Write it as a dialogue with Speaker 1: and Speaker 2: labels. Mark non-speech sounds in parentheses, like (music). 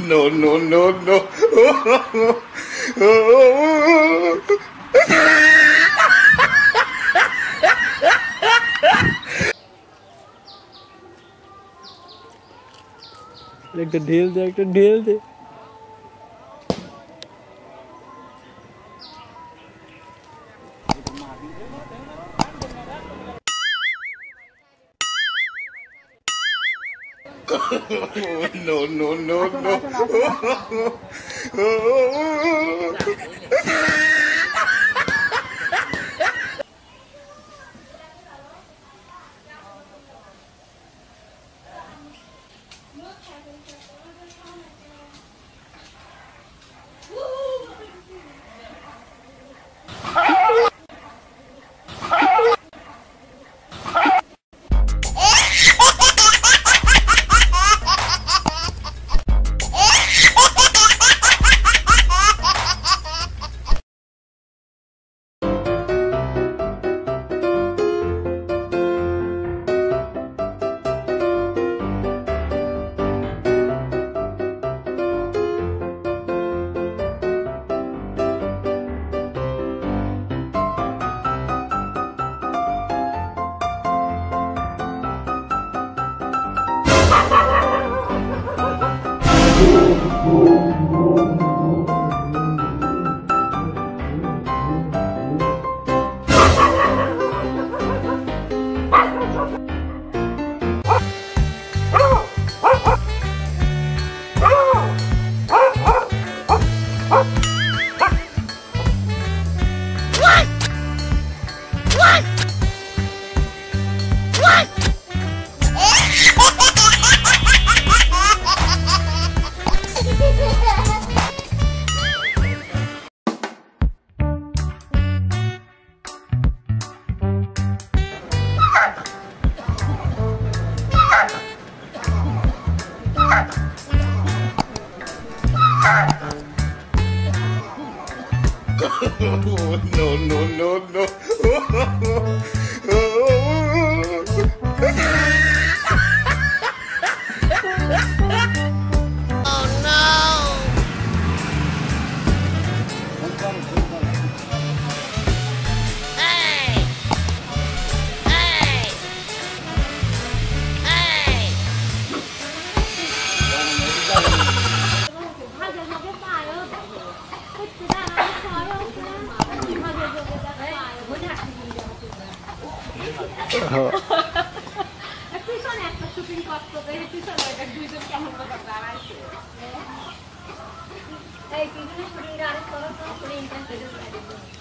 Speaker 1: no, no, no, no.
Speaker 2: একটা ঢেল দে একটা ঢেল দে
Speaker 1: (laughs) no, no, no, no. (laughs) (laughs) Oh, no, no, no, no. (laughs)
Speaker 2: E qui
Speaker 3: sono a faccio più in corto perché ci sono le due cerchiamo eh, eh, di guardare E quindi non puoi andare solo con l'interesse del medico.